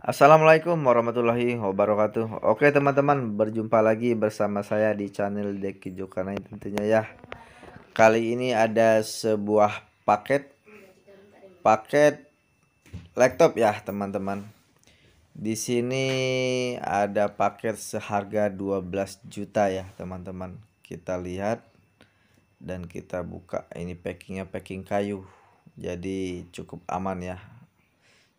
Assalamualaikum warahmatullahi wabarakatuh. Oke teman-teman berjumpa lagi bersama saya di channel Deki Jokanai tentunya ya. Kali ini ada sebuah paket Paket laptop ya teman-teman. Di sini ada paket seharga 12 juta ya teman-teman. Kita lihat dan kita buka. Ini packingnya packing kayu jadi cukup aman ya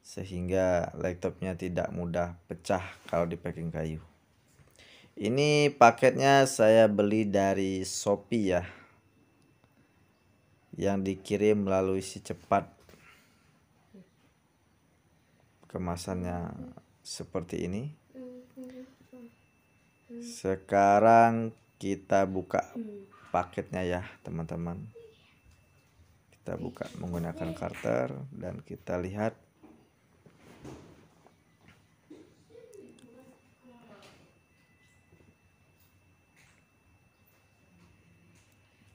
sehingga laptopnya tidak mudah pecah kalau di packing kayu. Ini paketnya saya beli dari Shopee ya yang dikirim melalui si cepat. Kemasannya seperti ini. Sekarang kita buka paketnya ya teman-teman. Kita buka menggunakan karter dan kita lihat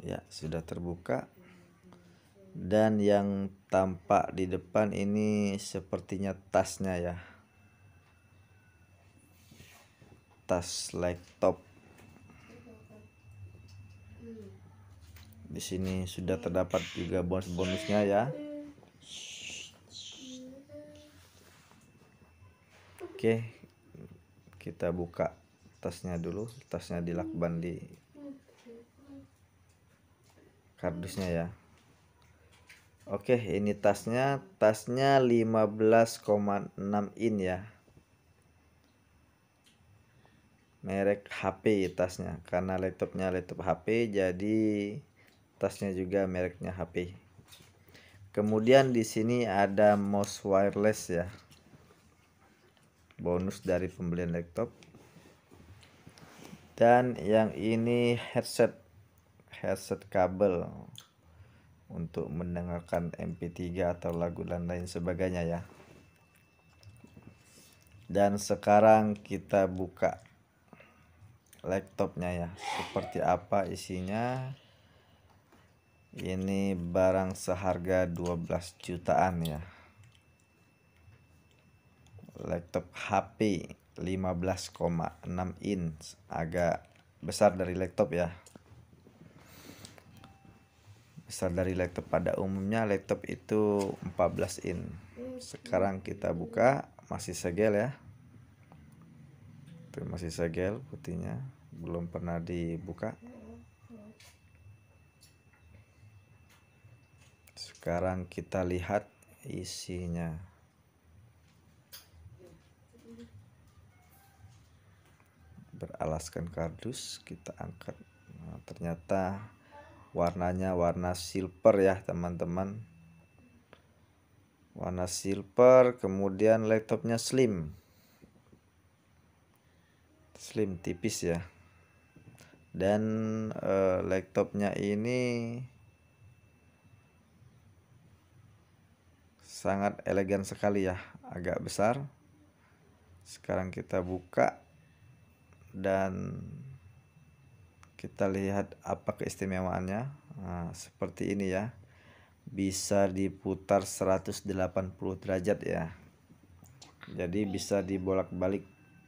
ya sudah terbuka. Dan yang tampak di depan ini sepertinya tasnya ya. Tas laptop. Di sini sudah terdapat juga bonus-bonusnya ya. Oke kita buka tasnya dulu. Tasnya dilakban di kardusnya ya. Oke ini tasnya tasnya 15,6 in ya. Merek HP tasnya karena laptopnya laptop HP jadi tasnya juga mereknya HP kemudian di sini ada mouse wireless ya. Bonus dari pembelian laptop. Dan yang ini headset headset kabel untuk mendengarkan MP3 atau lagu dan lain sebagainya ya. Dan sekarang kita buka laptopnya ya. Seperti apa isinya? Ini barang seharga 12 jutaan ya. Laptop HP 15,6 inch. Agak besar dari laptop ya besar dari laptop pada umumnya laptop itu 14 in. Sekarang kita buka masih segel ya. Itu masih segel putihnya. Belum pernah dibuka. Sekarang kita lihat isinya. Beralaskan kardus kita angkat. Nah, ternyata warnanya warna silver ya teman-teman. Warna silver kemudian laptopnya slim. Slim tipis ya. Dan uh, laptopnya ini sangat elegan sekali ya agak besar. Sekarang kita buka dan kita lihat apa keistimewaannya. Nah, seperti ini ya. Bisa diputar 180 derajat ya. Jadi bisa dibolak-balik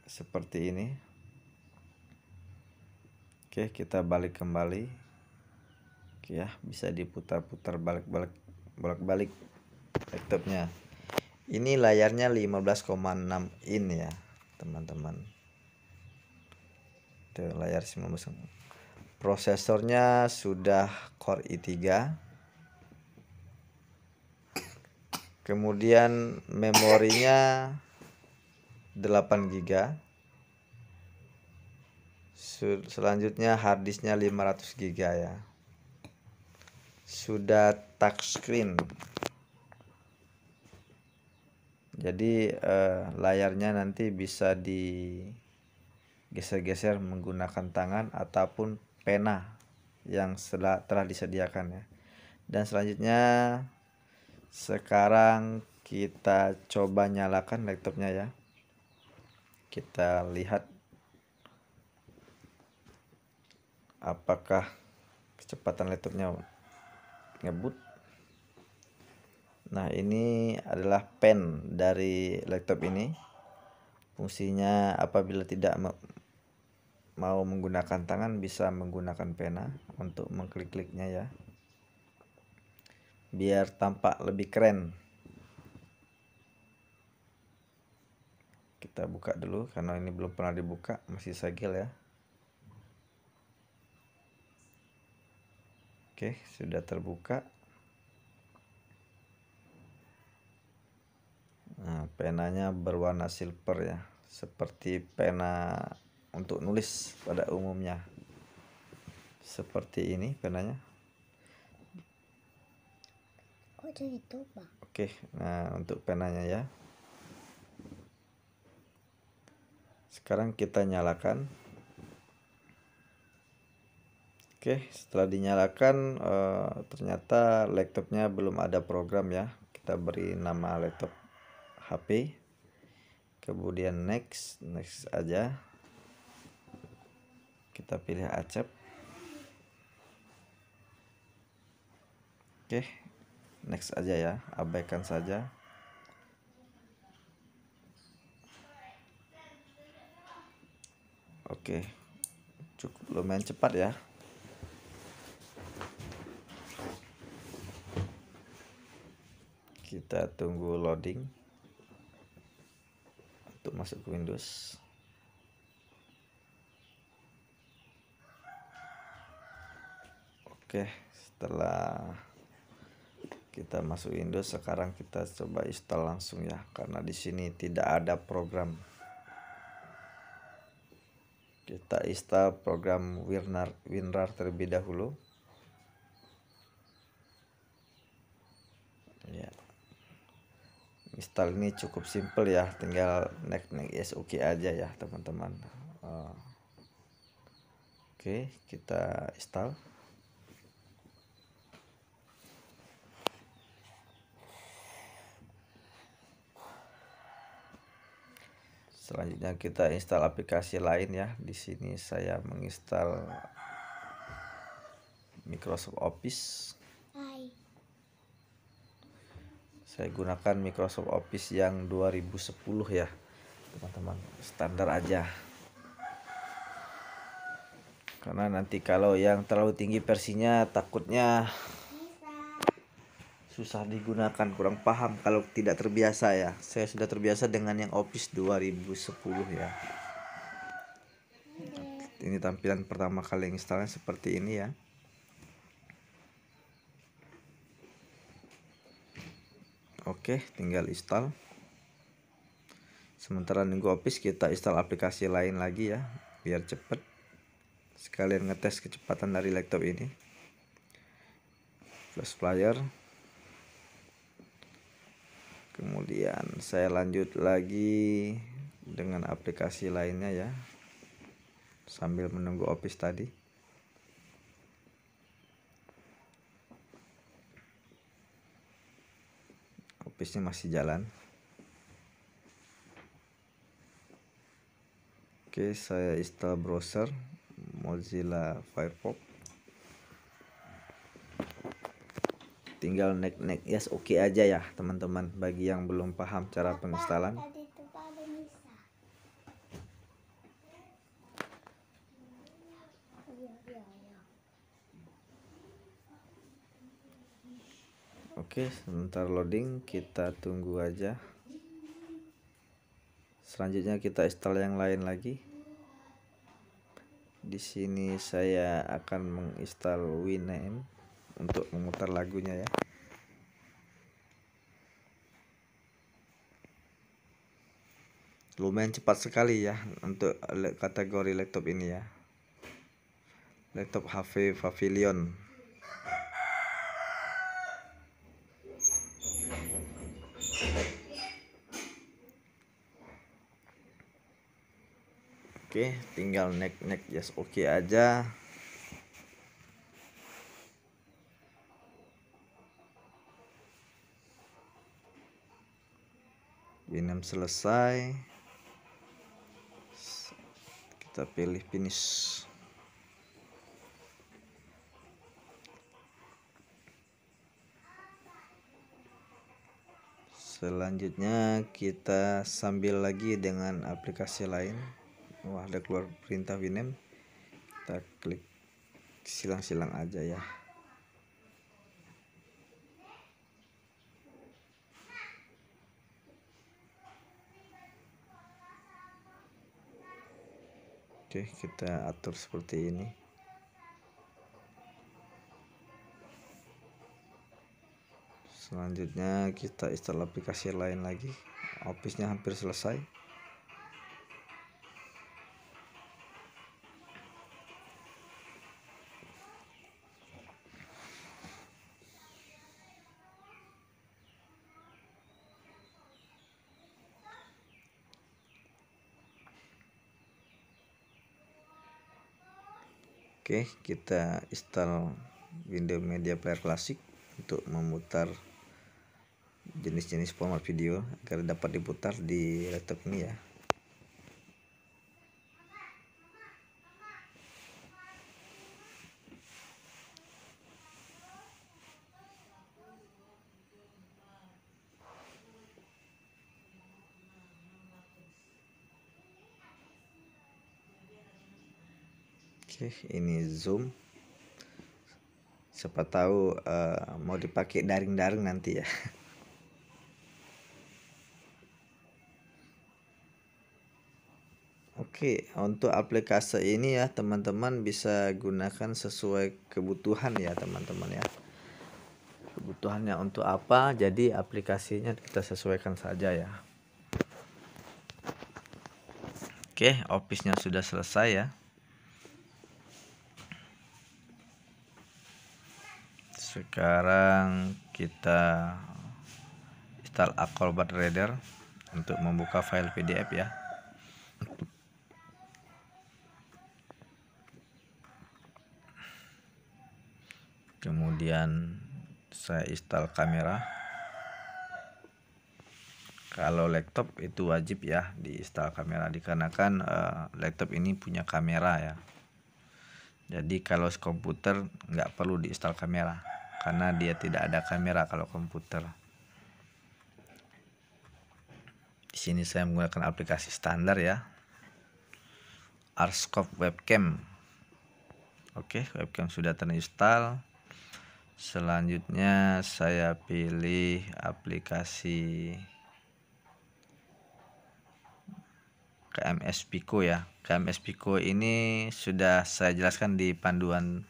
seperti ini. Oke kita balik kembali. Oke ya bisa diputar-putar balik-balik bolak-balik laptopnya. Ini layarnya 15,6 in ya teman-teman. Layar 15 prosesornya sudah Core i3 kemudian memorinya 8 GB selanjutnya harddisknya 500 GB ya. Sudah touchscreen jadi eh, layarnya nanti bisa digeser-geser menggunakan tangan ataupun pena yang telah disediakan ya. Dan selanjutnya sekarang kita coba nyalakan laptopnya ya. Kita lihat apakah kecepatan laptopnya ngebut. Nah ini adalah pen dari laptop ini. Fungsinya apabila tidak mau menggunakan tangan bisa menggunakan pena untuk mengklik-kliknya ya. Biar tampak lebih keren. Kita buka dulu karena ini belum pernah dibuka masih segel ya. Oke sudah terbuka. Nah penanya berwarna silver ya seperti pena untuk nulis pada umumnya. Seperti ini penanya oke nah untuk penanya ya. Sekarang kita nyalakan. Oke setelah dinyalakan uh, ternyata laptopnya belum ada program ya. Kita beri nama laptop HP kemudian next next aja kita pilih accept oke next aja ya. Abaikan saja. Oke cukup lumayan cepat ya. Kita tunggu loading untuk masuk ke Windows Oke, setelah kita masuk Windows sekarang kita coba install langsung ya karena di sini tidak ada program. Kita install program WinRAR, WinRAR terlebih dahulu. Ya. Install ini cukup simple ya, tinggal oke okay aja ya, teman-teman. Uh, Oke, okay, kita install. Selanjutnya kita install aplikasi lain ya. Di sini saya menginstal Microsoft Office. Saya gunakan Microsoft Office yang 2010 ya teman-teman. Standar aja. Karena nanti kalau yang terlalu tinggi versinya takutnya susah digunakan kurang paham kalau tidak terbiasa ya. Saya sudah terbiasa dengan yang Office 2010 ya. Ini tampilan pertama kali installnya seperti ini ya. Oke tinggal install. Sementara nunggu Office kita install aplikasi lain lagi ya biar cepet. Sekalian ngetes kecepatan dari laptop ini. Flash player kemudian saya lanjut lagi dengan aplikasi lainnya ya. Sambil menunggu office tadi. Office-nya masih jalan. Oke saya install browser Mozilla Firefox tinggal nek nek yes oke okay aja ya teman-teman bagi yang belum paham cara penginstalan Oke, sebentar loading, kita tunggu aja. Selanjutnya kita install yang lain lagi. Di sini saya akan menginstal Winamp untuk memutar lagunya ya. Lumayan cepat sekali ya untuk kategori laptop ini ya. Laptop HP Pavilion. Oke, tinggal neck neck just oke okay aja. Winamp selesai. Kita pilih finish. Selanjutnya kita sambil lagi dengan aplikasi lain. Wah ada keluar perintah Winem. Kita klik silang-silang aja ya Oke, kita atur seperti ini. Selanjutnya kita install aplikasi lain lagi. Office-nya hampir selesai. Oke, kita install Windows Media Player Classic untuk memutar jenis-jenis format video agar dapat diputar di laptop ini ya. Oke, ini zoom. Siapa tahu uh, mau dipakai daring-daring nanti ya. Oke, untuk aplikasi ini ya teman-teman bisa gunakan sesuai kebutuhan ya teman-teman ya. Kebutuhannya untuk apa? Jadi aplikasinya kita sesuaikan saja ya. Oke, office-nya sudah selesai ya. Sekarang kita install Acrobat Reader untuk membuka file PDF ya. Kemudian saya install kamera. Kalau laptop itu wajib ya di install kamera dikarenakan uh, laptop ini punya kamera ya. Jadi kalau komputer nggak perlu diinstal kamera karena dia tidak ada kamera kalau komputer. Di sini saya menggunakan aplikasi standar ya. Arscope Webcam. Oke, webcam sudah terinstall. Selanjutnya saya pilih aplikasi KMS Pico ya. KMS Pico ini sudah saya jelaskan di panduan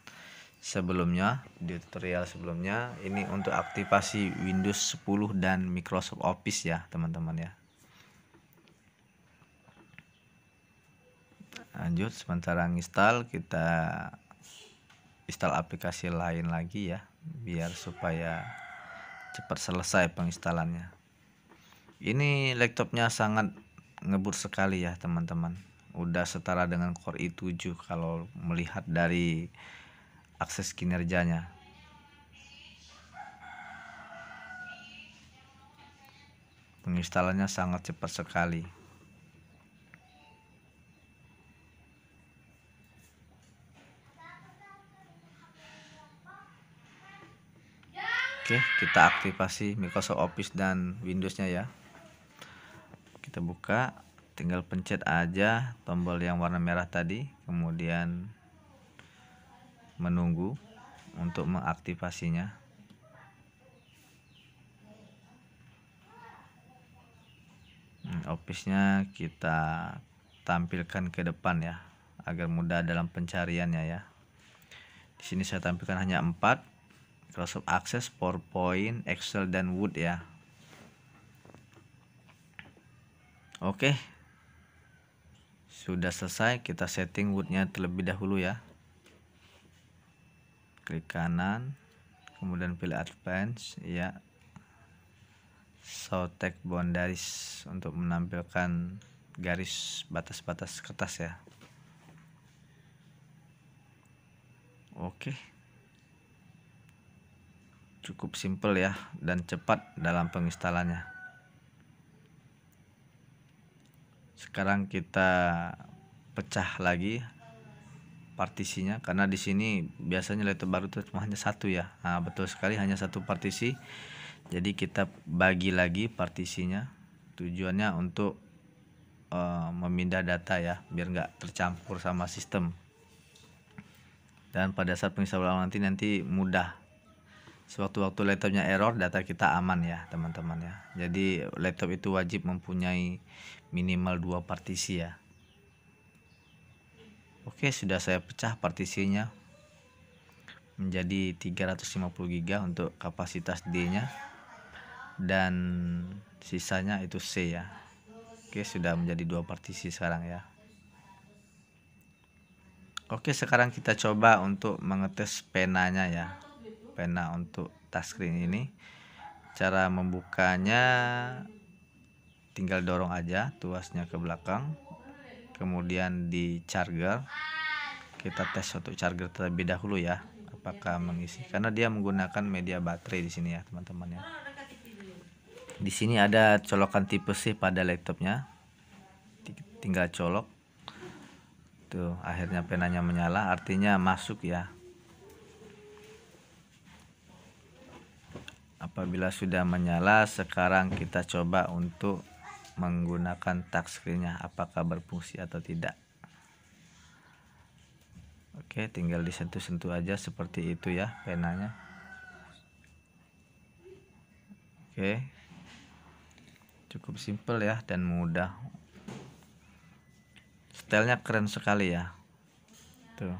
sebelumnya di tutorial sebelumnya ini untuk aktivasi Windows 10 dan Microsoft Office ya teman-teman ya. Lanjut sementara install kita install aplikasi lain lagi ya biar supaya cepat selesai penginstalannya. Ini laptopnya sangat ngebut sekali ya teman-teman. Udah setara dengan Core i7 kalau melihat dari akses kinerjanya. Penginstalannya sangat cepat sekali. Oke, kita aktifasi Microsoft Office dan Windows-nya ya. Kita buka, tinggal pencet aja tombol yang warna merah tadi, kemudian menunggu untuk mengaktifasinya. Hmm, office-nya kita tampilkan ke depan ya agar mudah dalam pencariannya ya. Di sini saya tampilkan hanya 4 Microsoft Access, PowerPoint, Excel dan Word ya. Oke. Sudah selesai kita setting Word-nya terlebih dahulu ya klik kanan kemudian pilih advance ya. Show text boundaries untuk menampilkan garis batas-batas kertas ya. Oke. Cukup simple ya dan cepat dalam penginstalannya. Sekarang kita pecah lagi partisinya. Karena di sini biasanya laptop baru itu cuma hanya satu ya. Nah, betul sekali hanya satu partisi. Jadi kita bagi lagi partisinya. Tujuannya untuk uh, memindah data ya biar nggak tercampur sama sistem. Dan pada saat penginstal ulang nanti nanti mudah. Sewaktu-waktu laptopnya error data kita aman ya teman-teman ya. Jadi laptop itu wajib mempunyai minimal dua partisi ya oke sudah saya pecah partisinya. Menjadi 350 GB untuk kapasitas D nya dan sisanya itu C ya. Oke sudah menjadi dua partisi sekarang ya. Oke sekarang kita coba untuk mengetes penanya ya. Pena untuk touchscreen ini. Cara membukanya tinggal dorong aja tuasnya ke belakang kemudian di charger. Kita tes untuk charger terlebih dahulu ya apakah mengisi. Karena dia menggunakan media baterai di sini ya teman-teman ya. Di sini ada colokan tipe C pada laptopnya. Tinggal colok. Tuh akhirnya penanya menyala artinya masuk ya. Apabila sudah menyala sekarang kita coba untuk menggunakan touchscreennya apakah berfungsi atau tidak? Oke tinggal disentuh-sentuh aja seperti itu ya penanya. Oke. Cukup simple ya dan mudah. Stylenya keren sekali ya. Tuh.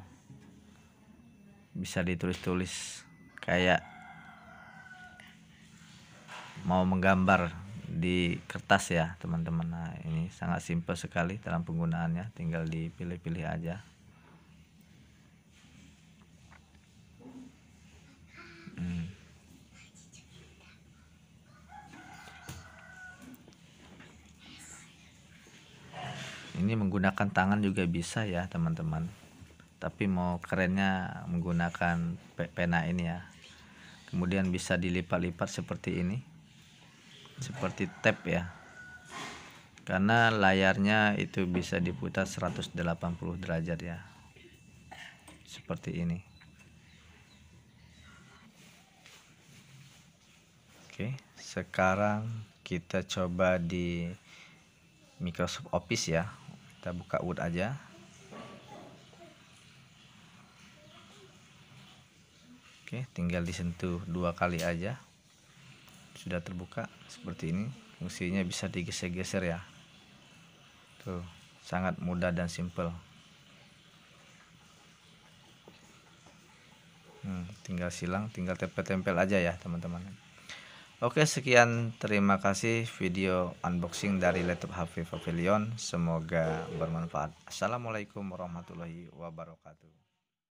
Bisa ditulis-tulis kayak mau menggambar di kertas ya teman-teman. Nah ini sangat simpel sekali dalam penggunaannya. Tinggal dipilih-pilih aja. Hmm. ini menggunakan tangan juga bisa ya teman-teman. Tapi mau kerennya menggunakan pena ini ya. Kemudian bisa dilipat-lipat seperti ini seperti tab ya. Karena layarnya itu bisa diputar 180 derajat ya. Seperti ini. Oke sekarang kita coba di Microsoft Office ya. Kita buka Word aja. Oke tinggal disentuh dua kali aja sudah terbuka seperti ini fungsinya bisa digeser-geser ya. Tuh sangat mudah dan simple. Hmm, tinggal silang tinggal tempel-tempel aja ya teman-teman. Oke sekian. Terima kasih video unboxing dari laptop HP Pavilion semoga bermanfaat. Assalamualaikum warahmatullahi wabarakatuh